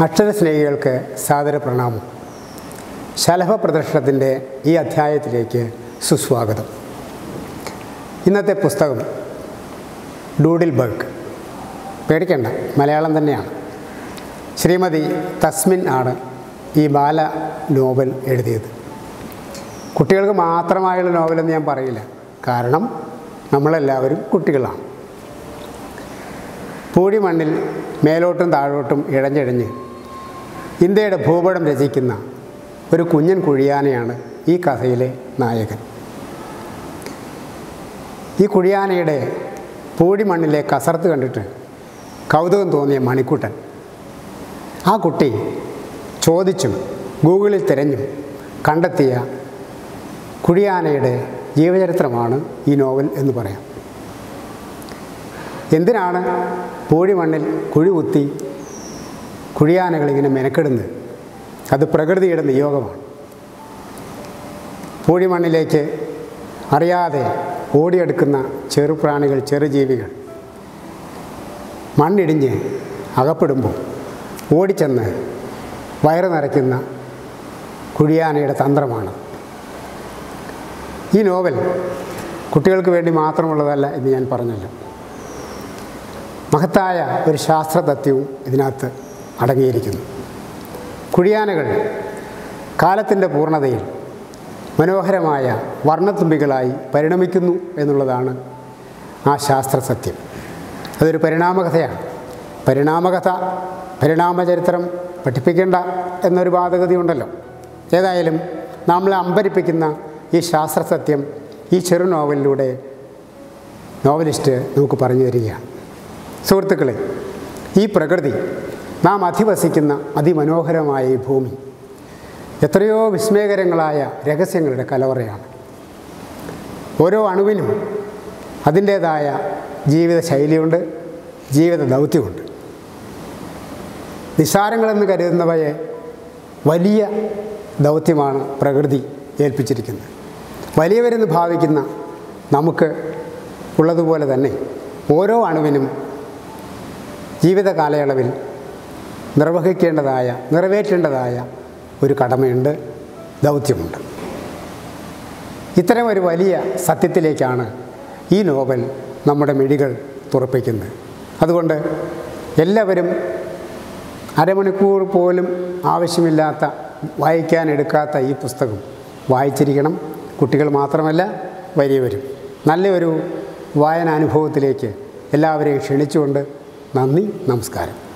അക്ഷരസ്നേഹികൾക്ക് സാദര പ്രണാമം ശലഭ പ്രദർശനത്തിന്റെ ഈ അധ്യായത്തിലേക്ക് സുസ്വാഗതം. ഇന്നത്തെ പുസ്തകം ഡൂഡിൽ ബർഗ് പേടിക്കേണ്ട മലയാളം തന്നെയാണ്. ശ്രീമതി തസ്മിൻ ആണ് ഈ ബാല നോവൽ എഴുതിയത്. കുട്ടികൾക്ക് മാത്രമായുള്ള നോവലെന്ന് ഞാൻ പറയില്ല. കാരണം നമ്മളെല്ലാവരും കുട്ടികളാണ്. പൂടി മണ്ണിൽ മേലോട്ടും താഴോട്ടും ഇഴഞ്ഞിഴഞ്ഞ് ഇന്ത്യയുടെ ഭൂപടം രചിക്കുന്ന ഒരു കുഞ്ഞൻ കുഴിയാനയാണ് ഈ കഥയിലെ നായകൻ. ഈ കുഴിയാനയുടെ പൂഴി മണ്ണിലെ കസർത്ത് കണ്ടിട്ട് കൗതുകം തോന്നിയ മണിക്കുട്ടൻ. ആ കുട്ടി ചോദിച്ചും ഗൂഗിളിൽ തിരഞ്ഞും കണ്ടെത്തിയ കുഴിയാനയുടെ ജീവചരിത്രമാണ് ഈ നോവൽ എന്ന് പറയാം. എന്തിനാണ് പൂഴി മണ്ണിൽ കുഴി കുത്തി കുഴിയാനകൾ ഇങ്ങനെ മെനക്കെടുന്നത്. അത് പ്രകൃതിയുടെ നിയോഗമാണ്. പൂഴിമണ്ണിലേക്ക് അറിയാതെ ഓടിയെടുക്കുന്ന ചെറുപ്രാണികൾ ചെറുജീവികൾ മണ്ണിടിഞ്ഞ് അകപ്പെടുമ്പോൾ ഓടിച്ചെന്ന് വയറ് നിറയ്ക്കുന്ന കുഴിയാനയുടെ തന്ത്രമാണ്. ഈ നോവൽ കുട്ടികൾക്ക് വേണ്ടി മാത്രമുള്ളതല്ല എന്ന് ഞാൻ പറഞ്ഞല്ലോ. മഹത്തായ ഒരു ശാസ്ത്രതത്വവും ഇതിനകത്ത് അടങ്ങിയിരിക്കുന്നു. കുഴിയാനകൾ കാലത്തിന്റെ പൂർണതയിൽ മനോഹരമായ വർണത്തുമ്പികളായി പരിണമിക്കുന്നു എന്നുള്ളതാണ് ആ ശാസ്ത്ര സത്യം അതൊരു പരിണാമകഥയാണ്. പരിണാമകഥ പരിണാമചരിത്രം പഠിപ്പിക്കേണ്ട എന്നൊരു വാദഗതി ഉണ്ടല്ലോ ഏതായാലും നമ്മളെ അമ്പരിപ്പിക്കുന്ന ഈ ശാസ്ത്ര സത്യം ഈ ചെറു നോവലിലൂടെ നോവലിസ്റ്റ് നമുക്ക് പറഞ്ഞു തരികയാണ്. സുഹൃത്തുക്കളെ ഈ പ്രകൃതി നാം അധിവസിക്കുന്ന അതിമനോഹരമായ ഈ ഭൂമി എത്രയോ വിസ്മയകരങ്ങളായ രഹസ്യങ്ങളുടെ കലവറയാണ്. ഓരോ അണുവിനും അതിന്റേതായ ജീവിത ശൈലിയുണ്ട് ജീവിത ദൗത്യമുണ്ട് നിസ്സാരങ്ങളെന്ന് കരുതുന്നവയെ വലിയ ദൗത്യമാണ് പ്രകൃതി ഏൽപ്പിച്ചിരിക്കുന്നത്. വലിയവരെന്ന് ഭാവിക്കുന്ന നമുക്ക് ഉള്ളതുപോലെ തന്നെ ഓരോ അണുവിനും ജീവിത കാലയളവിൽ നിർവഹിക്കേണ്ടതായ നിറവേറ്റേണ്ടതായ ഒരു കടമയുണ്ട് ദൗത്യമുണ്ട്. ഇത്തരം ഒരു വലിയ സത്യത്തിലേക്കാണ് ഈ നോവൽ നമ്മുടെ മിഴികൾ തുറപ്പിക്കുന്നത്. അതുകൊണ്ട് എല്ലാവരും അരമണിക്കൂർ പോലും ആവശ്യമില്ലാത്ത വായിക്കാൻ എടുക്കാത്ത ഈ പുസ്തകം വായിച്ചിരിക്കണം. കുട്ടികൾ മാത്രമല്ല വലിയവരും. നല്ലൊരു വായനാനുഭവത്തിലേക്ക് എല്ലാവരെയും ക്ഷണിച്ചുകൊണ്ട് നന്ദി നമസ്കാരം.